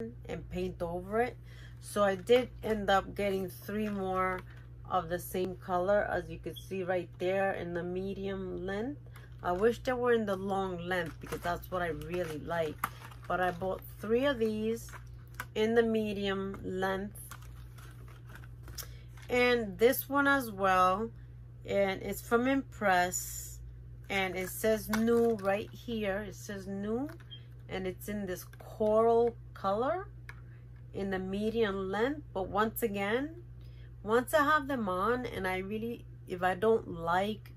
and paint over it. So I did end up getting three more of the same color as you can see right there in the medium length. I wish they were in the long length because that's what I really like. But I bought three of these in the medium length. And this one as well. And it's from Impress. And it says new right here. It says new. And it's in this coral color in the medium length. But once again, once I have them on and I really, if I don't like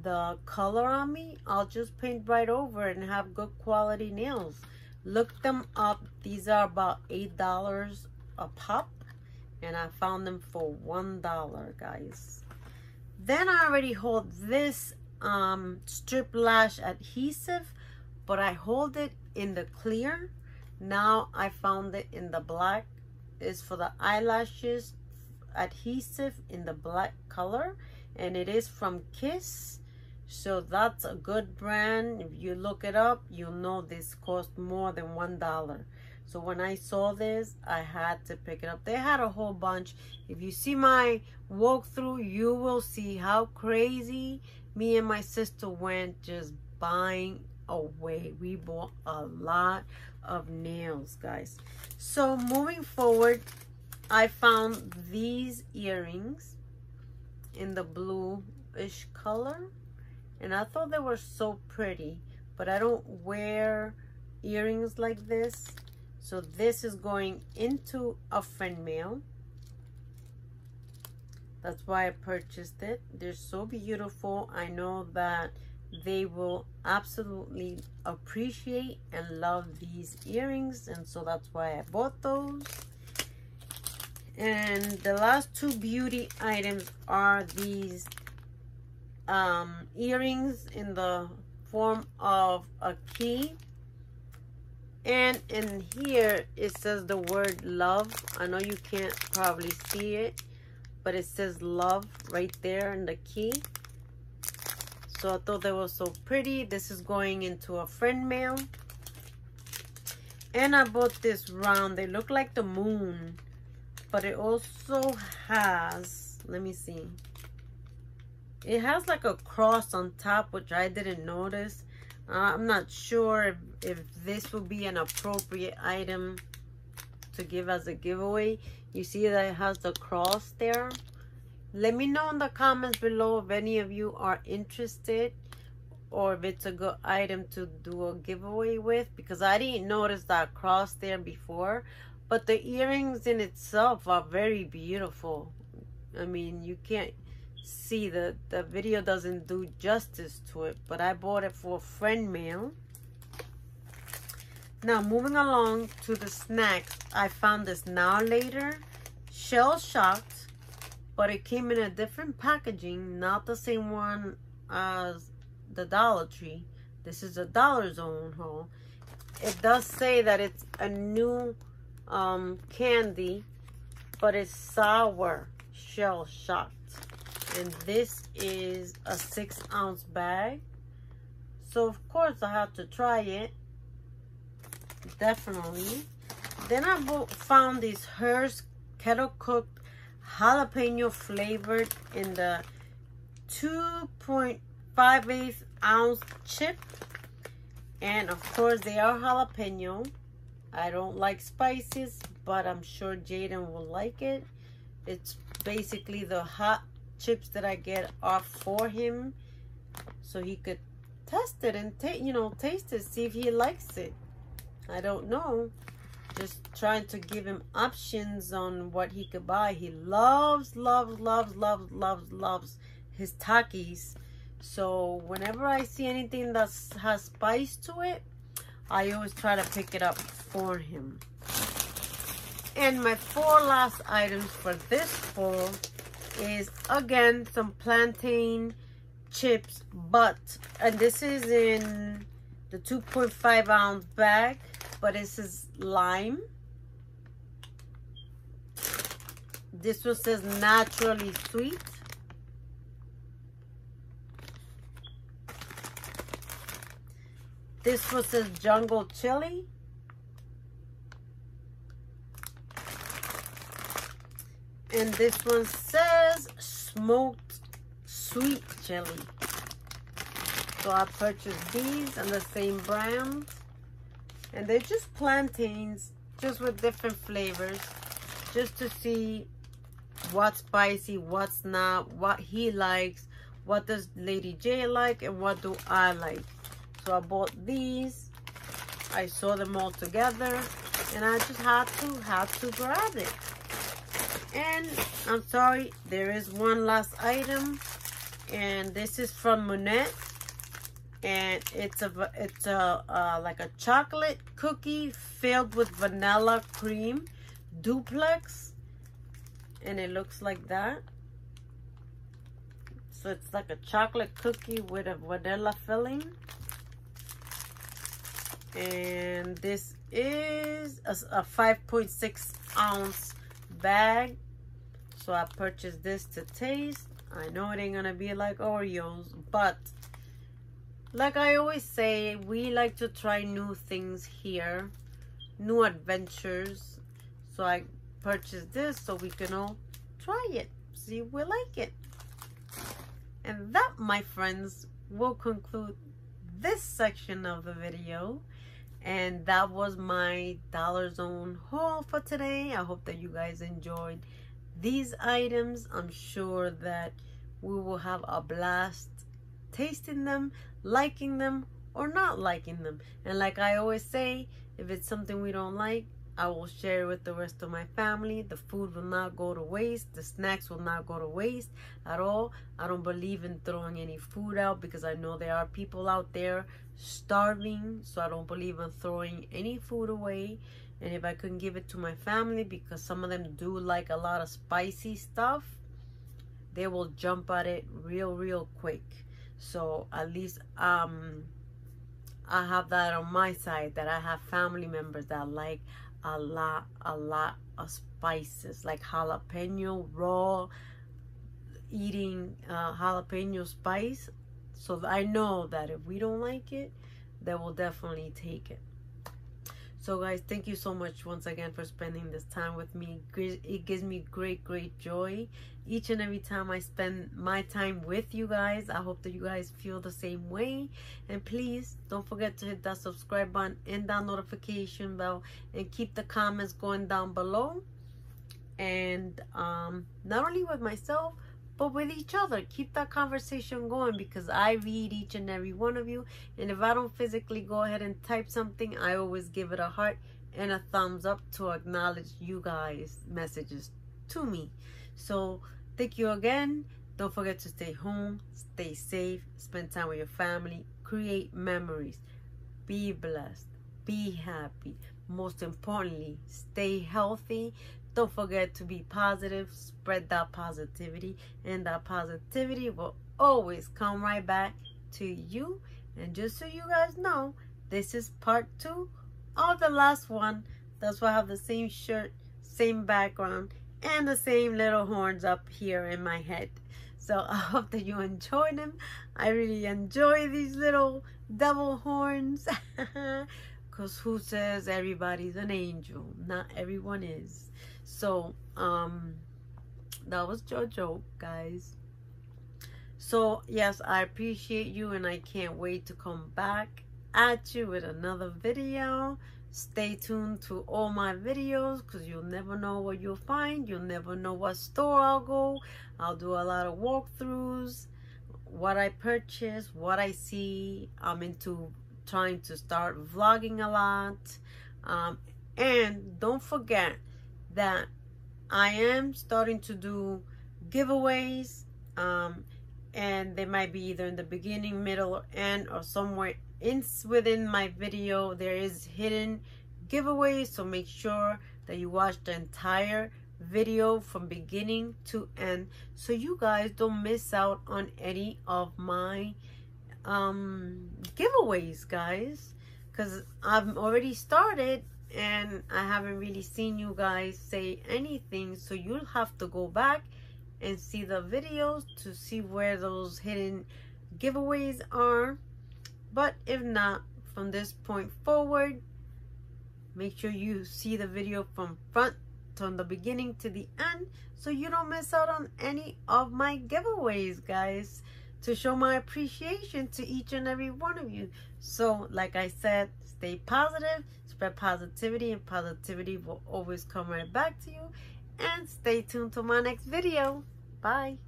the color on me, I'll just paint right over and have good quality nails. Look them up. These are about $8 a pop. And I found them for $1, guys. Then I already hold this um, strip lash adhesive, but I hold it in the clear. Now I found it in the black. Is for the eyelashes adhesive in the black color and it is from Kiss. So that's a good brand. If you look it up you'll know this cost more than one dollar. So when I saw this I had to pick it up. They had a whole bunch. If you see my walkthrough you will see how crazy me and my sister went just buying away. We bought a lot of nails guys. So moving forward I found these earrings in the bluish color. And I thought they were so pretty but I don't wear earrings like this. So this is going into a friend mail. That's why I purchased it. They're so beautiful. I know that they will absolutely appreciate and love these earrings and so that's why I bought those and the last two beauty items are these um, earrings in the form of a key. And in here, it says the word love. I know you can't probably see it, but it says love right there in the key. So I thought they were so pretty. This is going into a friend mail. And I bought this round. They look like the moon but it also has let me see it has like a cross on top which I didn't notice uh, I'm not sure if, if this would be an appropriate item to give as a giveaway you see that it has the cross there let me know in the comments below if any of you are interested or if it's a good item to do a giveaway with because I didn't notice that cross there before but the earrings in itself are very beautiful. I mean, you can't see the the video doesn't do justice to it, but I bought it for friend mail. Now, moving along to the snacks, I found this now later shell shocked, but it came in a different packaging, not the same one as the Dollar Tree. This is a Dollar Zone haul. It does say that it's a new um, candy, but it's sour shell shocked. And this is a six ounce bag. So of course I have to try it. Definitely. Then I found these Herr's kettle cooked jalapeno flavored in the 2.58 ounce chip. And of course they are jalapeno. I don't like spices, but I'm sure Jaden will like it. It's basically the hot chips that I get off for him so he could test it and take you know taste it see if he likes it I don't know just trying to give him options on what he could buy. He loves loves loves loves loves loves his Takis. So whenever I see anything that has spice to it I always try to pick it up for him. And my four last items for this fall is again some plantain chips but and this is in the 2.5 ounce bag but it says lime. This one says naturally sweet. This one says jungle chili. And this one says smoked sweet chili. So I purchased these on the same brand. And they're just plantains, just with different flavors. Just to see what's spicy, what's not, what he likes, what does Lady J like, and what do I like. So I bought these. I saw them all together. And I just had to, had to grab it. And I'm sorry, there is one last item. And this is from Monette. And it's a, it's a, uh, like a chocolate cookie filled with vanilla cream duplex. And it looks like that. So it's like a chocolate cookie with a vanilla filling. And this is a, a 5.6 ounce bag. So I purchased this to taste. I know it ain't gonna be like Oreos, but like I always say, we like to try new things here, new adventures. So I purchased this so we can all try it, see if we like it. And that, my friends, will conclude this section of the video and that was my dollar zone haul for today i hope that you guys enjoyed these items i'm sure that we will have a blast tasting them liking them or not liking them and like i always say if it's something we don't like I will share with the rest of my family. The food will not go to waste. The snacks will not go to waste at all. I don't believe in throwing any food out because I know there are people out there starving. So I don't believe in throwing any food away. And if I can give it to my family because some of them do like a lot of spicy stuff, they will jump at it real, real quick. So at least um, I have that on my side that I have family members that like a lot, a lot of spices like jalapeno raw, eating uh, jalapeno spice. So I know that if we don't like it, they will definitely take it. So guys, thank you so much once again for spending this time with me. It gives me great, great joy each and every time I spend my time with you guys. I hope that you guys feel the same way. And please don't forget to hit that subscribe button and that notification bell and keep the comments going down below. And um, not only with myself, but with each other. Keep that conversation going because I read each and every one of you. And if I don't physically go ahead and type something, I always give it a heart and a thumbs up to acknowledge you guys' messages to me. So thank you again. Don't forget to stay home, stay safe, spend time with your family, create memories, be blessed, be happy. Most importantly, stay healthy don't forget to be positive, spread that positivity, and that positivity will always come right back to you. And just so you guys know, this is part two of the last one. That's why I have the same shirt, same background, and the same little horns up here in my head. So I hope that you enjoy them. I really enjoy these little devil horns. Because who says everybody's an angel? Not everyone is. So, um, that was JoJo, guys. So, yes, I appreciate you and I can't wait to come back at you with another video. Stay tuned to all my videos because you'll never know what you'll find. You'll never know what store I'll go. I'll do a lot of walkthroughs, what I purchase, what I see. I'm into trying to start vlogging a lot. Um, and don't forget, that I am starting to do giveaways um, and they might be either in the beginning, middle, or end or somewhere in within my video there is hidden giveaways. So make sure that you watch the entire video from beginning to end so you guys don't miss out on any of my um giveaways guys because I've already started and I haven't really seen you guys say anything so you'll have to go back and see the videos to see where those hidden giveaways are but if not from this point forward make sure you see the video from front from the beginning to the end so you don't miss out on any of my giveaways, guys. To show my appreciation to each and every one of you. So, like I said, stay positive, spread positivity, and positivity will always come right back to you. And stay tuned to my next video. Bye.